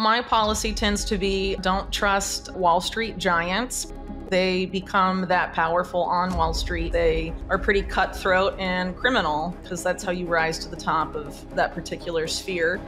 My policy tends to be don't trust Wall Street giants they become that powerful on Wall Street. They are pretty cutthroat and criminal because that's how you rise to the top of that particular sphere.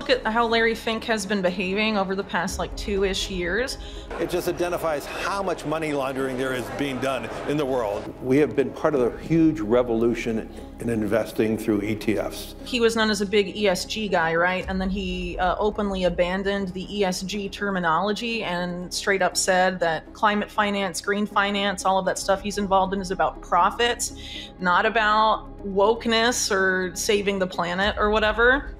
Look at how Larry Fink has been behaving over the past like two ish years. It just identifies how much money laundering there is being done in the world. We have been part of a huge revolution in investing through ETFs. He was known as a big ESG guy, right? And then he uh, openly abandoned the ESG terminology and straight up said that climate finance finance, green finance, all of that stuff he's involved in is about profits, not about wokeness or saving the planet or whatever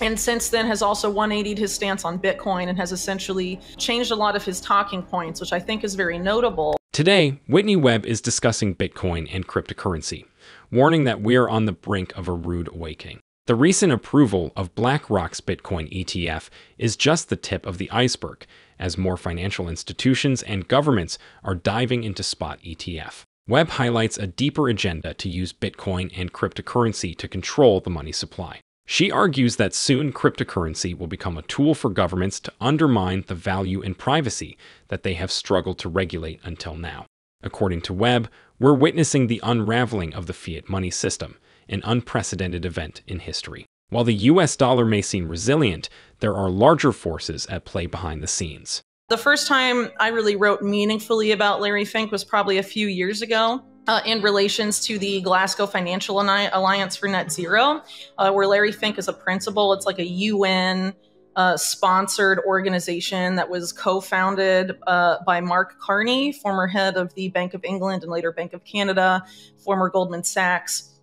and since then has also 180'd his stance on Bitcoin and has essentially changed a lot of his talking points, which I think is very notable. Today, Whitney Webb is discussing Bitcoin and cryptocurrency, warning that we are on the brink of a rude awakening. The recent approval of BlackRock's Bitcoin ETF is just the tip of the iceberg, as more financial institutions and governments are diving into spot ETF. Webb highlights a deeper agenda to use Bitcoin and cryptocurrency to control the money supply. She argues that soon cryptocurrency will become a tool for governments to undermine the value and privacy that they have struggled to regulate until now. According to Webb, we're witnessing the unraveling of the fiat money system, an unprecedented event in history. While the US dollar may seem resilient, there are larger forces at play behind the scenes. The first time I really wrote meaningfully about Larry Fink was probably a few years ago. Uh, in relations to the Glasgow Financial Alliance for Net Zero, uh, where Larry Fink is a principal. It's like a UN uh, sponsored organization that was co founded uh, by Mark Carney, former head of the Bank of England and later Bank of Canada, former Goldman Sachs.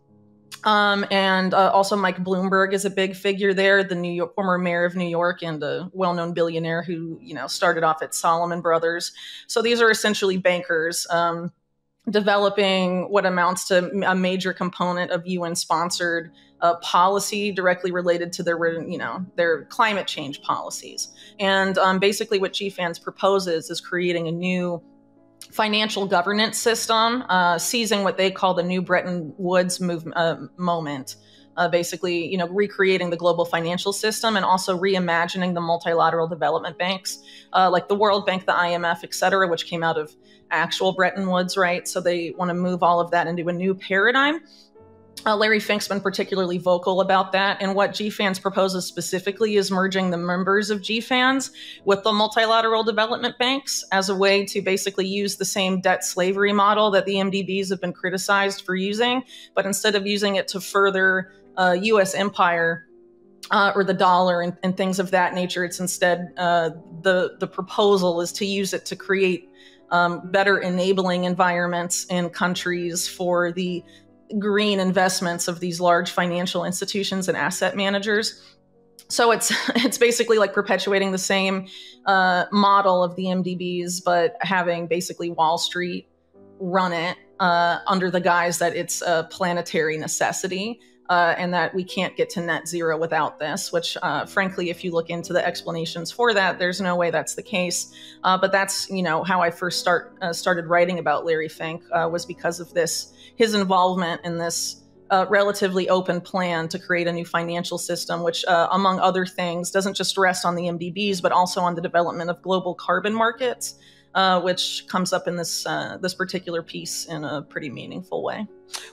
Um, and uh, also Mike Bloomberg is a big figure there, the New York former mayor of New York and a well-known billionaire who you know started off at Salomon Brothers. So these are essentially bankers um, developing what amounts to a major component of UN-sponsored uh, policy directly related to their you know their climate change policies. And um, basically, what GFANZ proposes is creating a new financial governance system, uh, seizing what they call the new Bretton Woods movement uh, moment. Uh, basically, you know, recreating the global financial system and also reimagining the multilateral development banks, uh, like the World Bank, the IMF, et cetera, which came out of actual Bretton Woods, right? So they want to move all of that into a new paradigm. Uh, Larry Fink's been particularly vocal about that. And what GFANZ proposes specifically is merging the members of GFANZ with the multilateral development banks as a way to basically use the same debt slavery model that the MDBs have been criticized for using. But instead of using it to further uh, US empire, uh, or the dollar and, and, things of that nature. It's instead uh, the the proposal is to use it to create um, better enabling environments in countries for the green investments of these large financial institutions and asset managers. So it's it's basically like perpetuating the same uh, model of the MDBs, but having basically Wall Street run it uh, under the guise that it's a planetary necessity uh, and that we can't get to net zero without this, which, uh, frankly, if you look into the explanations for that, there's no way that's the case. Uh, but that's, you know, how I first start uh, started writing about Larry Fink uh, was because of this, his involvement in this uh, relatively open plan to create a new financial system, which, among other things, doesn't just rest on the MDBs, but also on the development of global carbon markets uh, which comes up in this uh, this particular piece in a pretty meaningful way.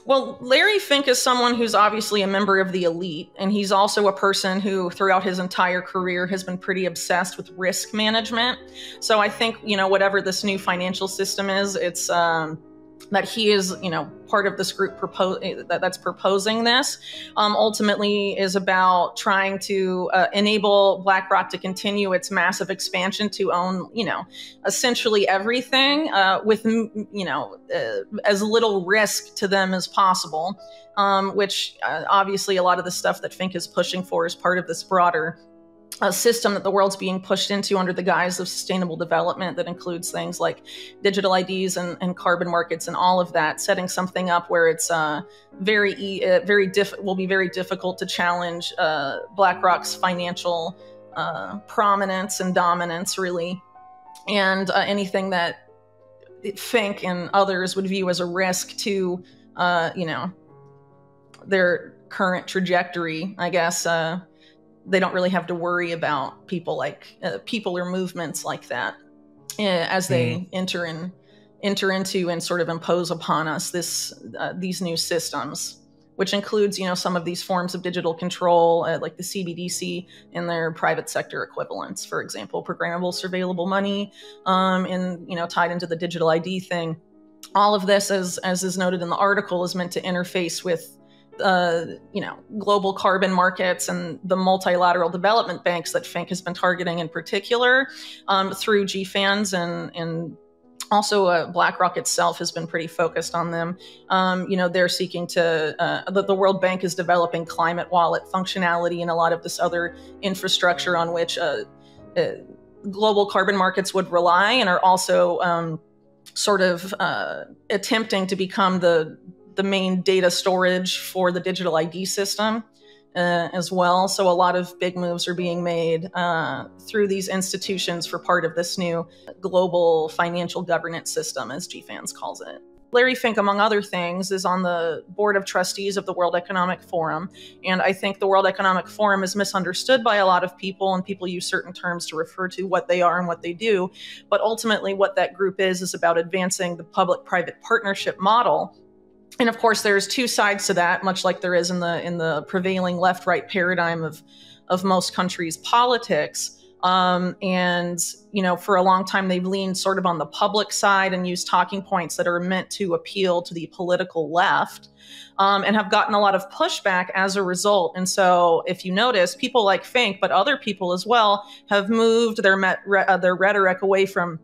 Well, Larry Fink is someone who's obviously a member of the elite, and he's also a person who, throughout his entire career, has been pretty obsessed with risk management. So I think you know whatever this new financial system is, it's um, that he is, you know, part of this group propose that, that's proposing this, um, ultimately is about trying to uh, enable BlackRock to continue its massive expansion to own, you know, essentially everything uh, with, you know, uh, as little risk to them as possible. Um, which uh, obviously a lot of the stuff that Fink is pushing for is part of this broader a system that the world's being pushed into under the guise of sustainable development that includes things like digital IDs and, and carbon markets and all of that, setting something up where it's uh, very, uh, very diff- will be very difficult to challenge uh, BlackRock's financial uh, prominence and dominance, really, and uh, anything that Fink and others would view as a risk to, uh, you know, their current trajectory, I guess they don't really have to worry about people like uh, people or movements like that uh, as they mm. enter in enter into and sort of impose upon us this uh, these new systems which includes you know some of these forms of digital control uh, like the cbdc and their private sector equivalents for example programmable surveillable money um, and you know tied into the digital id thing all of this as as is noted in the article is meant to interface with uh, you know global carbon markets and the multilateral development banks that Fink has been targeting in particular um, through GFANZ and and also uh, BlackRock itself has been pretty focused on them. Um, you know they're seeking to uh, the, the, World Bank is developing climate wallet functionality and a lot of this other infrastructure on which uh, uh global carbon markets would rely and are also um, sort of uh, attempting to become the the main data storage for the digital ID system uh, as well. So a lot of big moves are being made uh, through these institutions for part of this new global financial governance system, as GFANZ calls it. Larry Fink, among other things, is on the board of trustees of the World Economic Forum. And I think the World Economic Forum is misunderstood by a lot of people, and people use certain terms to refer to what they are and what they do. But ultimately, what that group is, is about advancing the public private partnership model and of course there's two sides to that much like there is in the in the prevailing left right paradigm of of most countries politics. Um, and you know for a long time they've leaned sort of on the public side and used talking points that are meant to appeal to the political left um, and have gotten a lot of pushback as a result. And so if you notice people like fink but other people as well have moved their met, uh, their rhetoric away from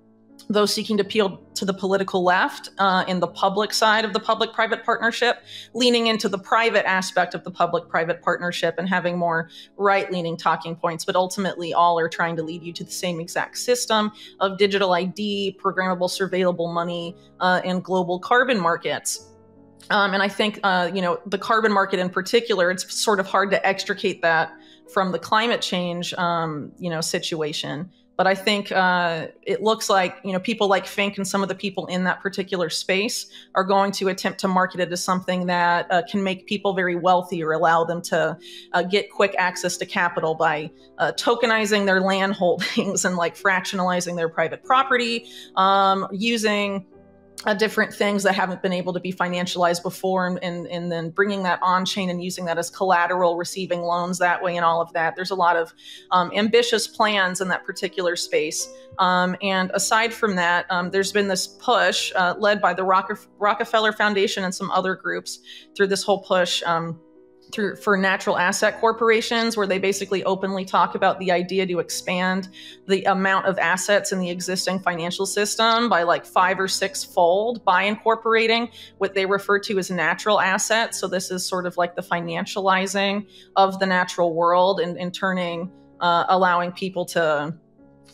those seeking to appeal to the political left uh, in the public side of the public private partnership, leaning into the private aspect of the public private partnership and having more right leaning talking points. But ultimately, all are trying to lead you to the same exact system of digital ID, programmable surveillable money, uh, and global carbon markets. Um, and I think, uh, you know, the carbon market in particular, it's sort of hard to extricate that from the climate change, um, you know, situation. But I think uh, it looks like you know people like Fink and some of the people in that particular space are going to attempt to market it as something that uh, can make people very wealthy or allow them to uh, get quick access to capital by uh, tokenizing their land holdings and like fractionalizing their private property, um, using uh, different things that haven't been able to be financialized before and, and, and then bringing that on chain and using that as collateral receiving loans that way and all of that. There's a lot of um, ambitious plans in that particular space. Um, and aside from that um, there's been this push uh, led by the rockefeller foundation and some other groups through this whole push um, through for natural asset corporations where they basically openly talk about the idea to expand the amount of assets in the existing financial system by like five or six fold by incorporating what they refer to as natural assets. So this is sort of like the financializing of the natural world and, and turning uh, allowing people to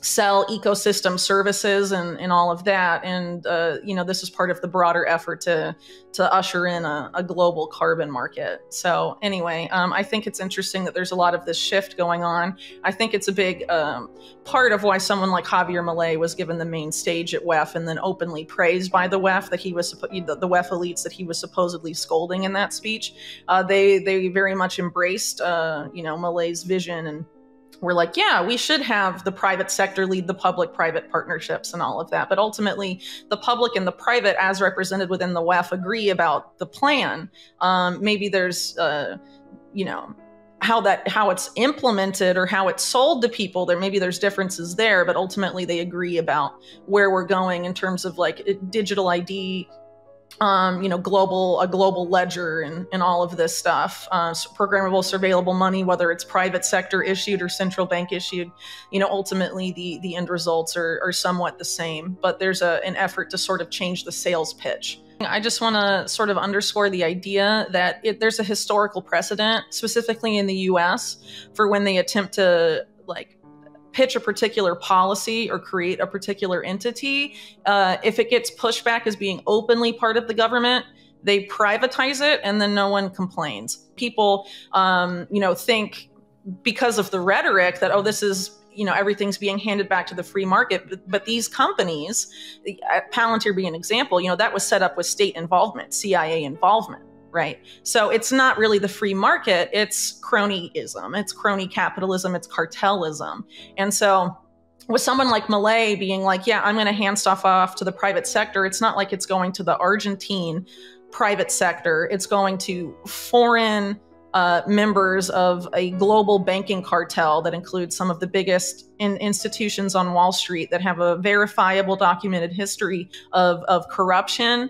sell ecosystem services and, and all of that. And, uh, you know, this is part of the broader effort to, to usher in a, a global carbon market. So anyway, um, I think it's interesting that there's a lot of this shift going on. I think it's a big um, part of why someone like Javier Milei was given the main stage at WEF and then openly praised by the WEF that he was, the, the WEF elites that he was supposedly scolding in that speech. Uh, they, they very much embraced, uh, you know, Milei's vision and we're like, yeah, we should have the private sector lead the public private partnerships and all of that. But ultimately, the public and the private, as represented within the WEF, agree about the plan. Um, maybe there's, uh, you know, how that how it's implemented or how it's sold to people there maybe there's differences there but ultimately they agree about where we're going in terms of like digital id um, you know, global a global ledger and, and all of this stuff. Uh, programmable, surveillable money, whether it's private sector issued or central bank issued, you know, ultimately the the end results are, are somewhat the same. But there's a, an effort to sort of change the sales pitch. I just want to sort of underscore the idea that it, there's a historical precedent, specifically in the U.S., for when they attempt to like pitch a particular policy or create a particular entity, uh, if it gets pushed back as being openly part of the government, they privatize it and then no one complains. People, um, you know, think because of the rhetoric that, oh, this is you know everything's being handed back to the free market but, but, these companies uh, palantir being an example you know that was set up with state involvement cia involvement right? So it's not really the free market, it's cronyism, it's crony capitalism, it's cartelism. And so with someone like Milei being like, yeah, I'm going to hand stuff off to the private sector, it's not like it's going to the Argentine private sector, it's going to foreign uh, members of a global banking cartel that includes some of the biggest in institutions on Wall Street that have a verifiable documented history of, of corruption,